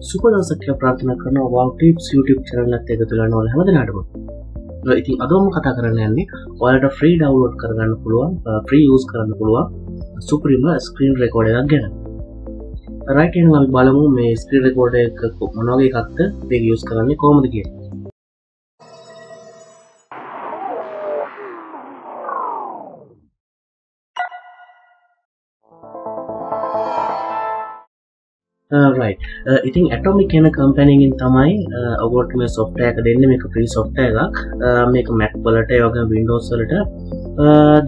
සුපදසක ප්‍රාථන කරන වාටිප් YouTube චරලත් එක තුළ නොල හමද නඩුව ඉතින් අදෝම කතා කරන්න යන්නේ ඔයාලට ෆ්‍රී ඩවලෝඩ් කරගන්න පුළුවන් ප්‍රී යස් කරන්න පුළුවන් සුපරිම ස්ක්‍රීන් රෙකෝඩ එකක් ගැන. රයිට අපි බලමු මේ ස්ක්‍රී රෙකෝඩ එක මොනවගේ එකක්ද? පේ යස් කරන්නේ කෝමද කිය Uh, රයි uh, ඉතින් ඇටොමි කියන කම්පැනගින් තමයි uh, ඔගොට මේ සොෆ්ටයක දෙන්න. මේක ප්‍රී සොෆ්ට එකක්. මේක මැක් වලට යෝග වින්ඩෝස්වලට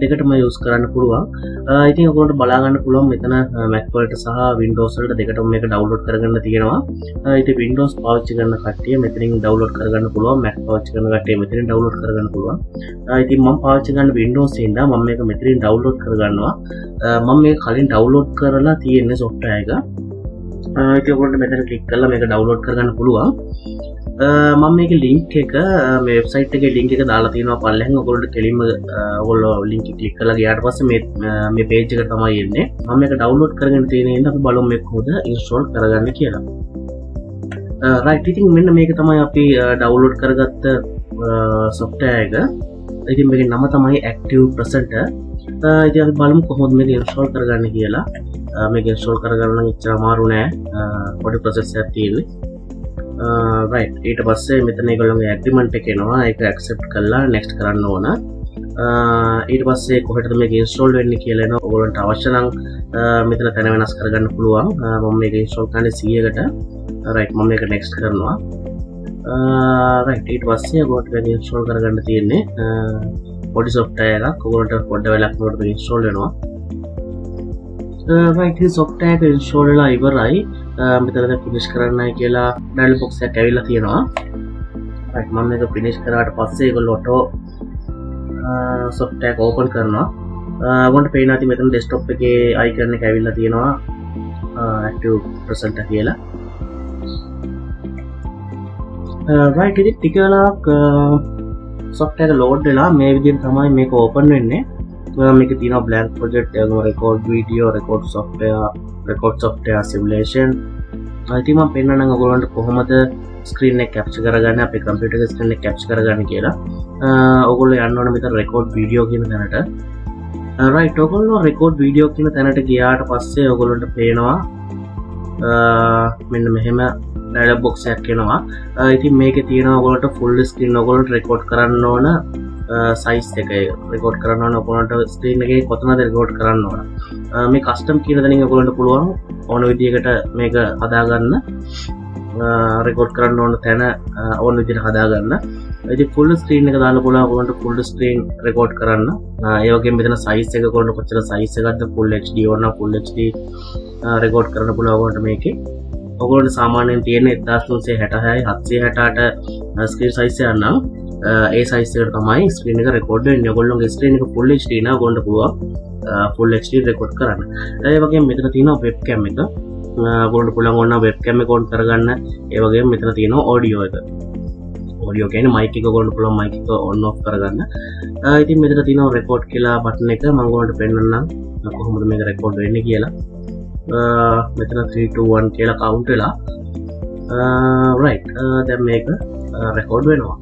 දෙකටම යුස් කරන්න පුළුවන්. ඉතින් ඔකොට බලාගන්න පුළුවන් මෙතන මැක්වලට සහ වින්ඩෝසල්ට දෙකට මේක ඩවලෝඩ් කරගන්න තියෙනවා. ඉති වින්ඩෝස් පාච්චි කරන්න කටිය මෙතරින් ඩවලෝඩ් කරගන්න පුළුවන්. මැක් පාච්චි කරන කටේ මෙතරින් ඩවලෝඩ් කරගන්න පුළුවන්. ඉති ම පාච්චිගන්න වින්ඩෝස් ඉද ම මේක මෙතරින් ඩවලෝඩ් කරගන්නවා. මම මේ කලින් ඩවලෝඩ් කරලා තියෙන්නේ සොෆ්ට එක. ඒකොට මෙතන කලික් කල්ල මේක ඩවලෝඩ් කරගන්න පුළුවන්. මම මේක ලිංක් එක මේසයිට එක ලිංක එක දාලා තියෙනවා පල්ලෙන්. ඔකොල්ට කෙලිම ඔොල්ල ලිංක කලික් කල යාට පස මේ පේජ්ක තමයි එන්නේ. මම එක ඩවලෝඩ් කරගෙන තියෙන අප බලොම එක් හොද ඉන්ස්ටෝල් කරගන්න කියලා. රයිටිතින් මෙන්න මේක තමයි අපි ඩවලෝඩ් කරගත්ත සොෆ්ට එක. ඉතින් මේක නම තමයි ඇක්ටව් ප්‍රසන්ට ඉති බලමු කොහොද මේ ඉන්ස්ටෝල් කරගන්න කියලා. මේ ඉන්ස්ටෝල් කරගන්න ඉච්චා මාරු නෑ. පොඩි ප්‍රසෙස් ඇතිවේ රයි් ඊට පස්සේ මෙතන ගොළොම ඇග්‍රිමෙන්ට් එකෙනවා එක ඇක්සප් කල්ලා නෙක්ස්ට කරන්න ඕන. ඊට පස්සේ කොහට මේ ඉන්ස්ටෝල් වෙන්න කියලෙන ඔගලන්ට අවශ්‍යනං මෙතන තැන වෙනස් කරගන්න පුළුවන්. මොම මේ ඉන්ස්ටෝල් කන්න සියකට රයි් මම එක නෙක්ස්ට කරනවා. Uh, රයිට පස්සේ ගොට ඉන්ස්ටෝල් කරගන්න තියෙන්නේ uh, පොඩි සොෆ්ටය එකක්. කොගලට පොඩ්ඩ වෙලක් නොට ඉන්ස්ටෝල් වෙනවා. රයිට සොෆ්ටයක ඉන්ස්ටෝල්ලා ඉවරයි. මෙතරද පිනිිෂ් කරන්න කියලා ඩල් පොක්ෂයක් ඇවිල්ලා තියෙනවා. මම uh, එක පිනිිෂ් කරට පස්සේ ගොල් ලොටෝ සොෆ්ටයක් ඕපන් කරනවා. ගොට පේනති මෙතන ඩෙස්ටොප් එක අයි කරන ඇවිල්ලා තියෙනවා. ඇක්ටව ප්‍රසන්ට කියලා. රයිට ඉදි ටිකලාක් සොෆ්ටක ලෝඩ් වෙලා මේ විදින් තමයි මේක ඕපන් වෙන්නේ. මේක තින බ්ලන් පොජෙට් රෙකෝඩ් වීඩියෝ රෙකෝඩ් සොෆ්ටය රෙකෝඩ් සොෆ්ටය සිවිලේෂන් අතිම පෙන්න්න ගොලන්ට කොහොමද ස්ක්‍රීන කැප්ච කරගන්න අප කම්පිට ස්ක්‍රන කැප්ච කරගන්න කියලා. ඔගොල යන්නවන මෙත රෙකෝඩ් වීඩියෝ කියන තැනට. රයි ටොකොල්ල රෙකෝඩ් වීඩියෝ කියන තැනට ගියාට පස්සේ ඔගොලොන්ට පේනවා uh, මෙන්න මෙහෙම ඩ බොක්ෂයක් කෙනවා ඉතින් මේක තියෙන ඔගොලට ෆුල් ස්කින් ඔගොලට රෙකෝඩ් කරන්න ඕන සයිස් එක රෙකෝඩ් කරන්න ඔපනට ස්ට්‍රීන් එක කොතන රෙකෝඩ් කරන්න ඕන. මේ කස්ටම් කියර දනින් ඔකොලට පුළුවන් ඕන විදිකට මේක හදාගන්න. රෙකෝඩ් කරන්න ඕන තැන ඕන විදිට හදාගන්න. ඇති ෆුල් ස්ක්‍රීන් එක දාන්න පුලා ගොලට ෆුල් ස්ක්‍රීන් රෙකෝඩ් කරන්න. ඒවගේ මෙතන සයිස් එක කොට කොච්චර සයිස ගත්ත ෆුල් HD ඕන්න ෆුල් HD රෙකෝඩ් කරන්න පුලාවට මේක. ඔගොලට සාමානයෙන් තියෙන එදදාස්තුන්සේ හැටහයි හත්සේ හැටට ස්ක්‍රී සයිසය යන්නම් ඒ සයිස්කට තමයි ස්ක්‍රීන එක රෙකෝඩ් ගොල්ලොන් ස්ක්‍රීන එක පුල්ල ටන ගොඩ පුුව පුල් රෙකෝඩ් කරන්න. ඒ වගේ මෙතන තින වෙබ් කැම් එක ගොඩ පුළන් ඔන්න වෙබ් කැම කෝඩ් කරගන්න. ඒවගේ මෙතන තියෙන ඕඩියෝ එක. ෝඩියෝ කියන මයික ගොඩ පුළ මයික ඔන්න ඔ් කරගන්න. ඉතින් මෙතන තින රෙකෝඩ් කියලා බටන එක. මංගොලට පෙන්න්නම් කොහොමද මේ රෙකෝඩ් වෙන්න කියලා. මෙතන 3ටුවන් කියලා කවුන්ටලා රයි් දැම් මේක රෙකෝඩ් වෙනවා.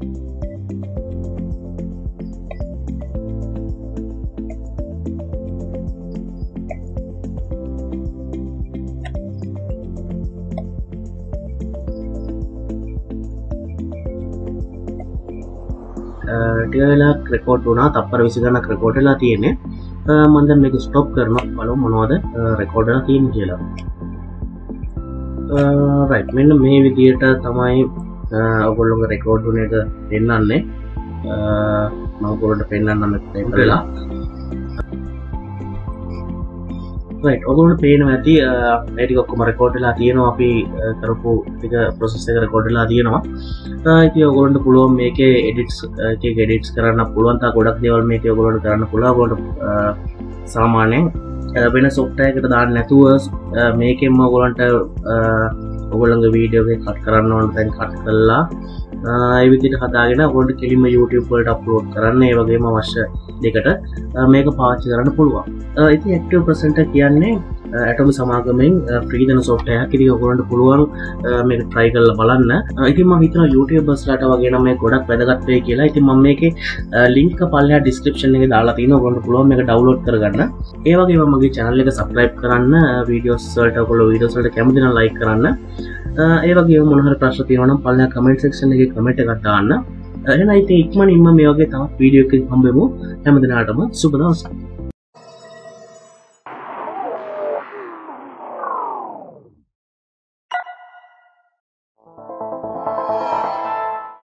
ටියලා ක්‍රකෝඩ් වුණා තපර විසිගන්න ක්‍රකෝටලා තියෙන්නේ. මන්ද මේක ස්ටොප් කරන බලු මොනවද රෙකෝඩලා තිීන් කියලා. රයි් මෙන්න මේ විදියට තමයි ඔගොල්ලොඟ රෙකෝඩ්ඩුන එක පෙන්න්නන්නේ මංකොලට පෙන්න්නන්න පෙන්රලා ඔගුලට පේන ඇති ඇටිකොක්කොම රෙකෝඩ්ලා තියෙනවා. අපි කරපු ටික ප්‍රසෙස එක රෙකෝඩ්ලා තියෙනවා. ඉති ඔගොලන්ට පුළුවන් මේක එඩිටස් ගෙඩිටස් කරන්න පුළුවන්ත ගොඩක් දෙවල් මේක ඔගොලට කරන්න පුළා ගොඩ සාමානයෙන් වෙන සොෆ්ටයකට දාන්න නැතුව මේකෙන්ම ඔගොලන්ට ඔගොලඟ වීඩියෝගේ කට් කරන්න ඕන තැන් කට් කල්ලා විදිට හදාගෙන ගොඩ කෙලිම YouTubeට අප්ලෝඩ් කරන්න ඒ වගේම අවශ්‍ය දෙකට මේක පාච්චි කරන්න පුළුවන්. ඉති ඇක්ටව ප්‍රසන්ට කියන්නේ ඇටම සමාගමෙන් ප්‍රීදන සොෆ්ටය කිරි ඔගොලන්ට පුළුවන් මේ ට්‍රයි කල්ල බලන්න. ඉතිම හිතන YouTube බස්ලට වගේ මේ ගොඩක් වැදගත්වය කියලා. ඉති ම මේක ලින්ක පල්ල ඩිස්ක්‍රපෂන් එක දාලා තින ගොඩ පුළුවන් එක ඩවලෝඩ් කරගන්න. ඒවගේ මගේ චැනල් එක සප්‍රයිප් කරන්න. වීඩියෝස්වලට කොල වීඩියෝසලට කැමතින ලයි කරන්න. ඒවගේ මොහර ප්‍රශ් තිවන පල්ල කමෙන්ට් සක්ෂන් එක කමට එකටදාන්න එන අයිති ඉක්මන ඉම මේ වගේ තවත් වීඩියෝ එක හම්බෙමු. හැමදිනාටම සුබදවසා